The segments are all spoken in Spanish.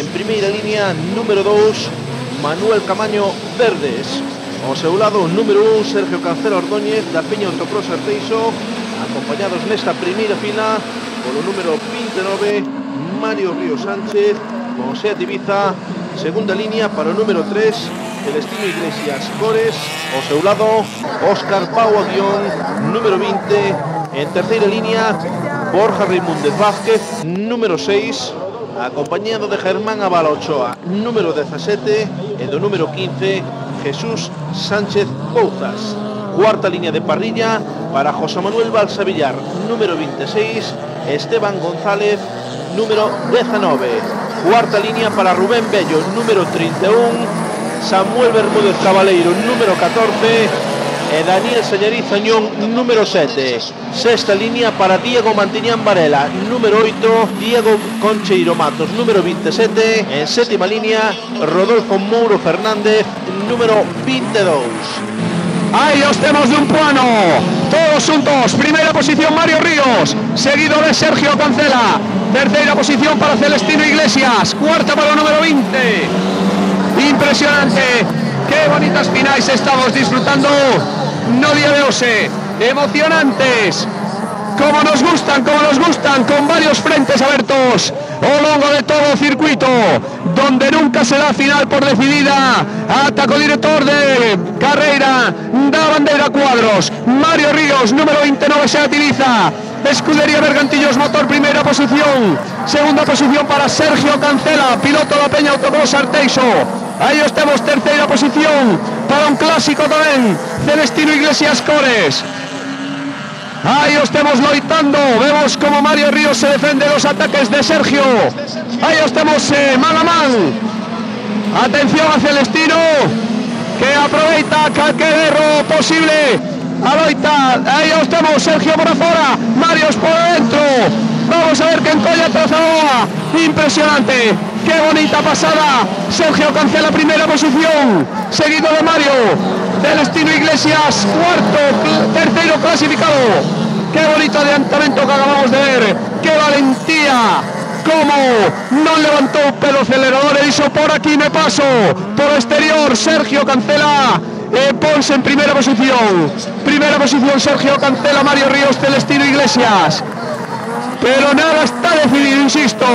en primeira línea número 2 Manuel Camaño Verdes. Ao seu lado número 1 Sergio Cancela Ordóñez da Peña Autocross Arteixo acompañados nesta primeira fila polo número 29 Mario Río Sánchez con Seat Ibiza segunda línea para o número 3 Celestino Iglesias Cores, ao seu lado Óscar Pau Aguión, número 20, en terceira línea Borja Reimúndez Vázquez, número 6, acompañado de Germán Avala Ochoa, número 17, e do número 15, Jesús Sánchez Bouzas. Cuarta línea de parrilla para José Manuel Balsavillar, número 26, Esteban González, número 19. Cuarta línea para Rubén Bello, número 31, Samuel Bermúdez Cabaleiro, número 14, e Daniel Señoriz Añón, número 7. Sexta línea para Diego Mantiñán Varela, número 8. Diego Concheiro Matos, número 27. En séptima línea, Rodolfo Mouro Fernández, número 22. Ahí os tenemos de un plano. Todos juntos. Primera posición Mario Ríos. Seguido de Sergio Cancela. Tercera posición para Celestino Iglesias. Cuarta para el número 20. Impresionante. Qué bonitas finales estamos disfrutando no día de ose, emocionantes, como nos gustan, como nos gustan, con varios frentes abiertos a lo de todo circuito, donde nunca se da final por decidida. Ataco director de carrera, da bandera cuadros, Mario Ríos, número 29 se utiliza. Escudería Bergantillos, motor primera posición. Segunda posición para Sergio Cancela, piloto de la Peña Autocross Arteixo. Ahí estamos, tercera posición para un clásico también. Celestino Iglesias Cores. Ahí estamos loitando. Vemos como Mario Ríos se defiende los ataques de Sergio. Ahí estamos eh, man. Atención a Celestino. Que cualquier error posible. Aloita. Ahí estamos. Sergio por afuera. Mario por dentro. Vamos a ver que encolla Trazaboa. Impresionante. Qué bonita pasada. Sergio cancela primera posición. Seguido de Mario. Celestino Iglesias, cuarto, tercero clasificado. Qué bonito adelantamiento que acabamos de ver. Qué valentía. Cómo no levantó un pelo acelerador e hizo por aquí me paso. Por exterior, Sergio cancela. Eh, Ponce en primera posición. Primera posición, Sergio cancela, Mario Ríos, Celestino Iglesias. Pero nada está decidido, insisto.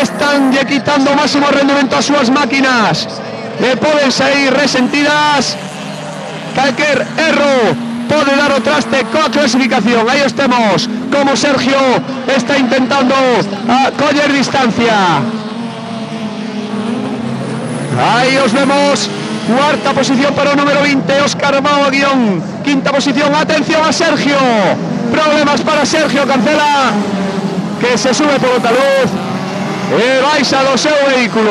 Están ya quitando máximo rendimiento a sus máquinas. E poden sair resentidas. Cualquier erro pode dar o traste coa clasificación. Aí estemos como Sergio está intentando a coller distancia. Aí os vemos. Cuarta posición para o número 20, Óscar Mao guion. Quinta posición, atención a Sergio. Problemas para Sergio Cancela, que se sube por otra luz e baixa do seu vehículo.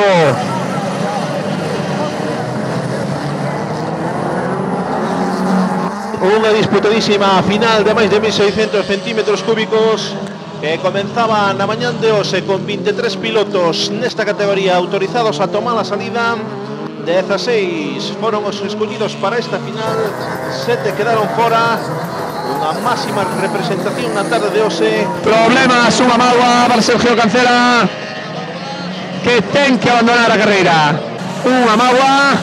Unha disputadísima final de máis de 1.600 centímetros cúbicos que comenzaba na mañán de hoxe con 23 pilotos nesta categoría autorizados a tomar a salida 16 foron os escollidos para esta final 7 quedaron fora unha máxima representación na tarde de hoxe Problemas, unha mágoa para Sergio Cancela que ten que abandonar a carreira unha mágoa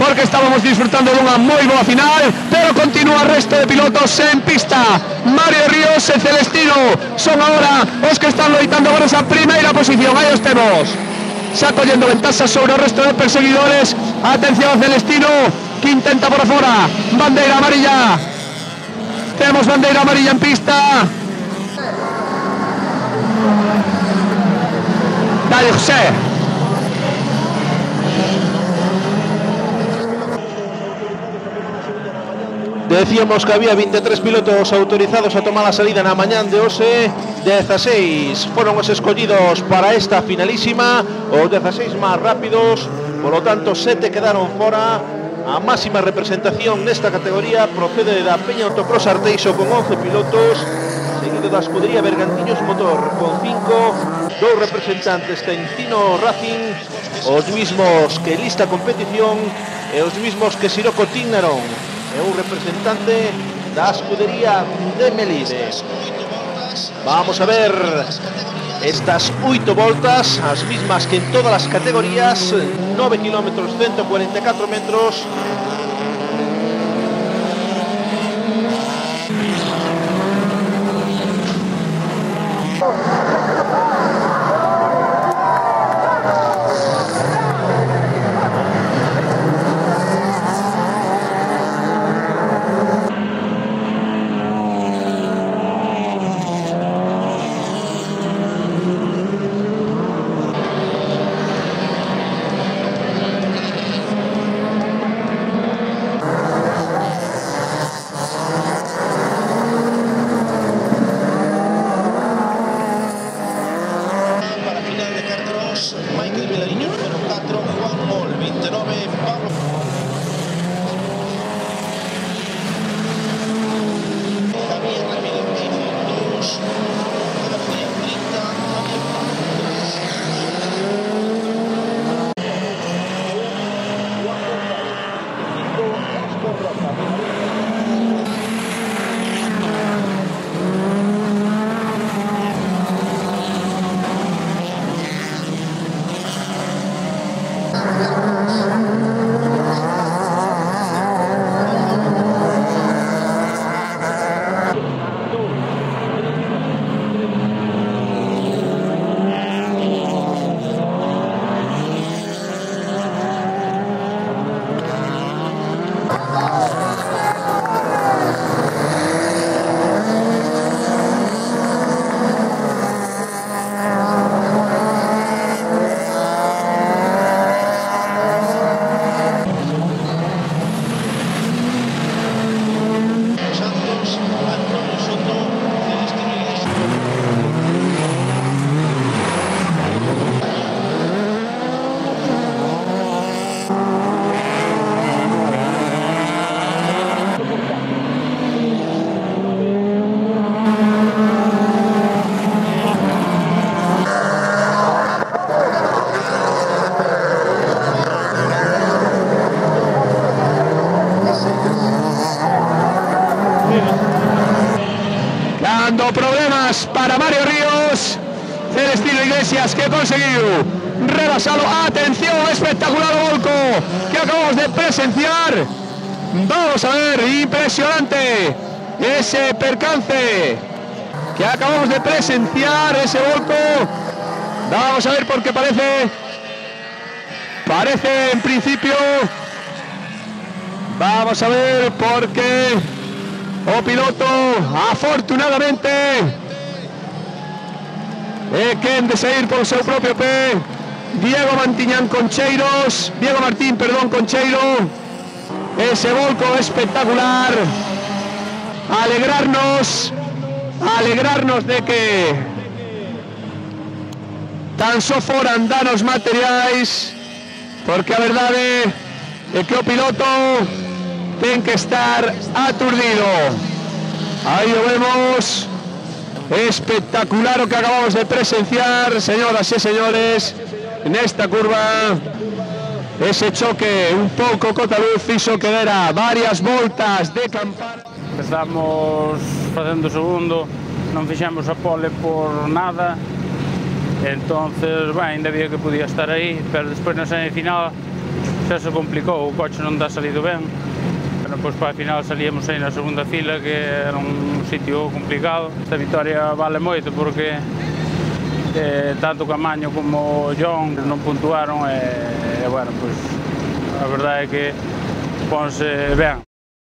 porque estábamos disfrutando dunha moi boa final, pero continúa o resto de pilotos en pista. Mario Ríos e Celestino son agora os que están loitando por esa primeira posición. Aí os temos. Xa collendo ventaxas sobre o resto de perseguidores. Atención Celestino, que intenta por afora. Bandeira amarilla. Temos bandeira amarilla en pista. Dale, José. Decíamos que había 23 pilotos autorizados a tomar a salida na mañán de hoxe 16 foron os escollidos para esta finalísima Os 16 máis rápidos Por lo tanto, 7 quedaron fora A máxima representación nesta categoría procede da Peña Autocross Arteixo con 11 pilotos, seguido da escudería Bergantiños Motor con 5, dous representantes Tentino Racing, os mismos que lista competición e os mismos que Siroco Tignaron, e un representante da escudería de Melide. Vamos a ver estas oito voltas, as mismas que en todas as categorías, 9 km 144 metros. Problemas para Mario Ríos. Celestino Iglesias que conseguiu rebasalo. Atención, espectacular volco que acabamos de presenciar. Vamos a ver, impresionante ese percance que acabamos de presenciar, ese volco. Vamos a ver porque parece, parece en principio. Vamos a ver porque o piloto, afortunadamente, eh, é quen de sair polo seu propio pé, Diego Mantiñán Concheiros, Diego Martín, perdón, Concheiro, ese volco espectacular, alegrarnos, alegrarnos de que tan só foran danos materiais, porque a verdade é eh, que o piloto ten que estar aturdido. Ahí lo vemos. Espectacular o que acabamos de presenciar, señoras y señores, en esta curva. Ese choque un pouco cota luz hizo que era varias voltas de campana. Empezamos facendo segundo, non fixemos a pole por nada, entonces, bueno, ainda había que podía estar aí, pero despois na semifinal xa se complicou, o coche non dá salido ben, Pero pois para a final salíamos aí na segunda fila que era un sitio complicado. Esta victoria vale moito porque eh, tanto Camaño como John non puntuaron e, eh, e bueno, pois a verdade é que ponse ben.